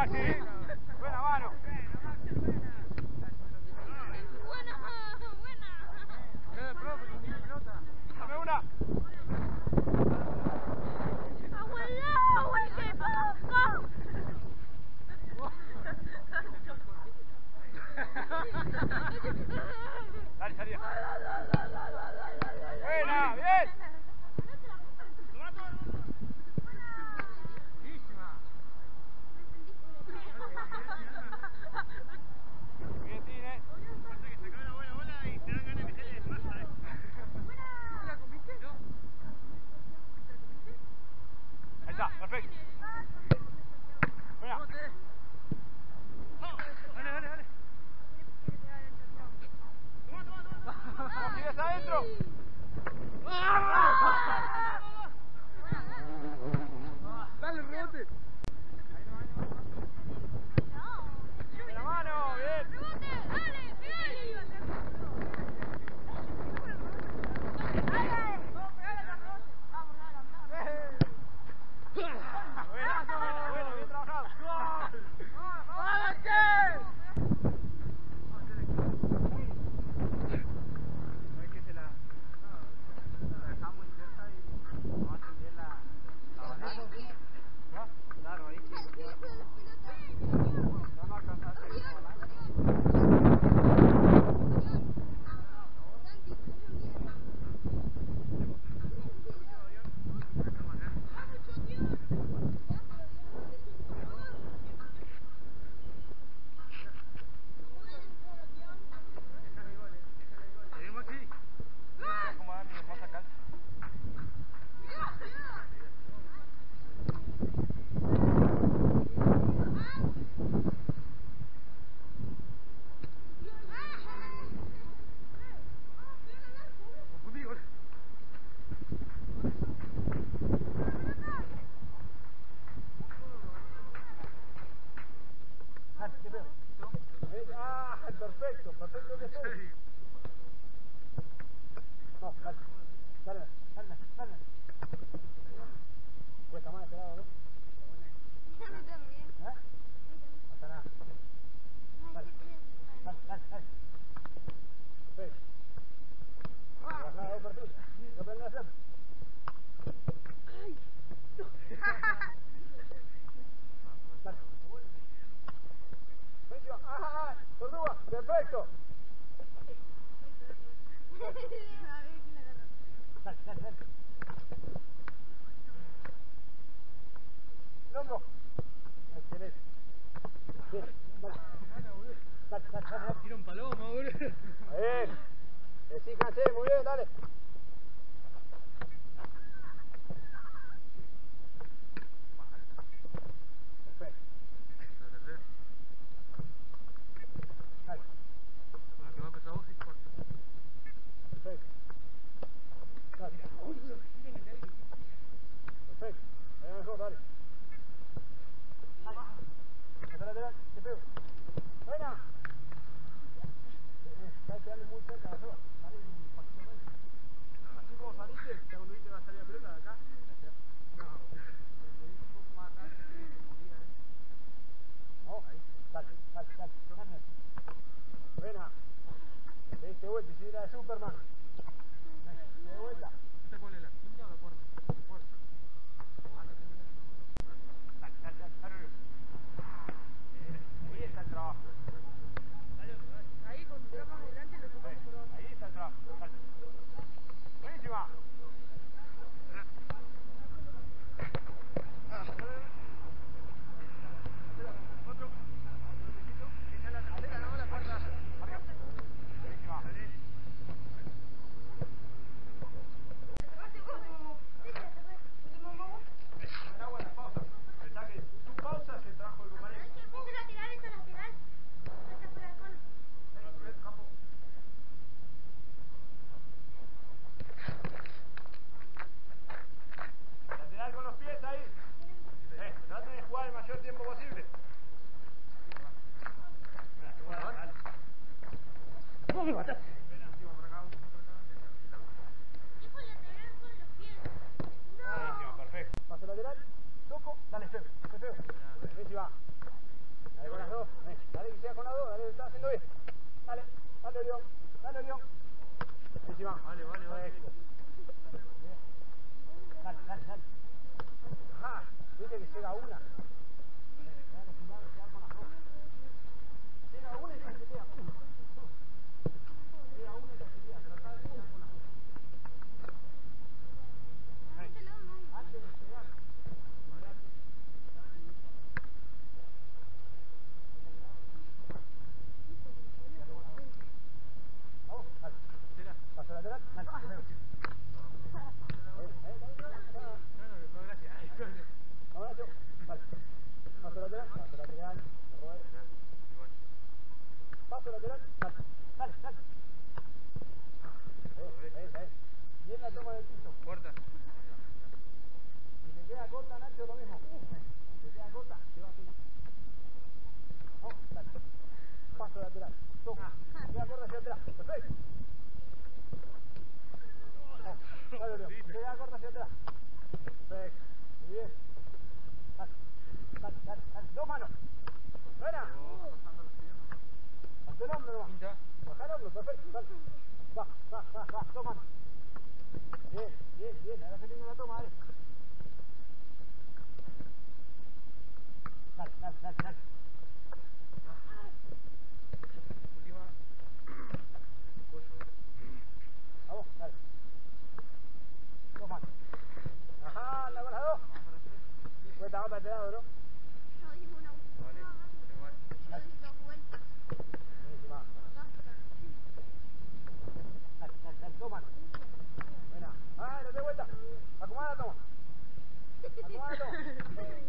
Rocky. Perfect. Sí, fíjate, muy bien, dale. Superman. chicos. Paso lateral, toco, dale Feo, Feo, Feo si va. Dale con las dos, dale que sea con las dos, dale, está haciendo bien. Dale, dale Orión, dale Orión. Si va. Vale, vale, vale. Lateral. Dale. Dale, dale. Eh, eh, eh. Bien la toma del piso. Corta. Si te queda corta, Nacho, lo mismo. Si te queda corta, te va a tirar. Vamos, dale. Paso lateral. Toma. Queda corta hacia atrás. Perfecto. Dale. Queda corta hacia atrás. Perfecto. Muy bien. Dale, dale, dale. Dos manos. Buena. Hasta el hombro. Baja perfecto. Va, va. Dos manos. Bien, bien, bien. Ahora la toma, dale. Dale, dale. Última. Dale. Manos. Ajá, las dos. Pues estaba para este lado, ¿no? Yo di una Vale. Igual. Yo di dos vueltas. Manos. Buena. Ah, no te vuelta. Acomoda toma. Acomoda toma.